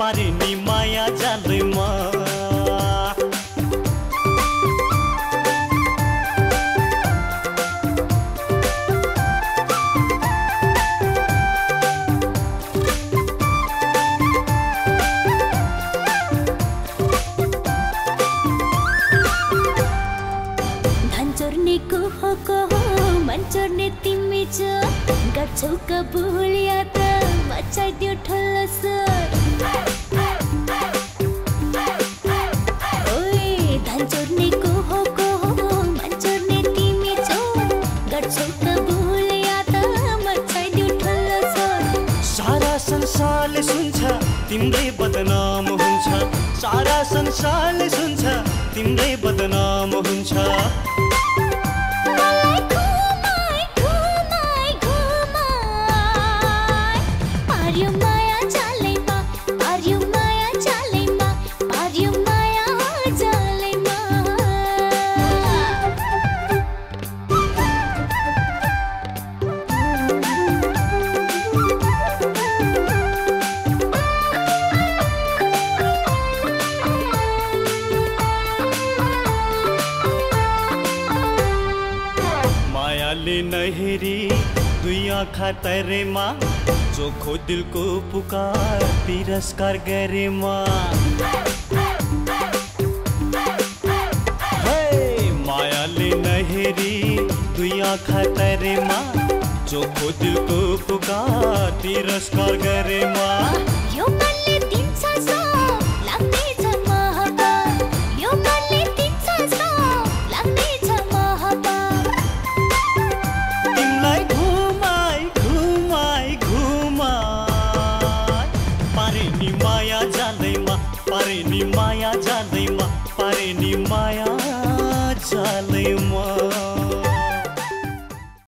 पारिनी माया जालैमा। तिमी छ। गर्छौ कबुल या त मचाइदियो स्वर संसारले सुन्छ तिम्रै बदनाम हुन्छ। सारा संसारले सुन्छ तिम्रै बदनाम हुन्छ। माया जालैमा बने नहरी दुया खातर माँ, जो खो दिल को पुकार, तिरस्कार करे माँ। माया ले नहरी दुया खातर माँ, जो खो दिल को पुकार, तिरस्कार करे माँ। In my Maya.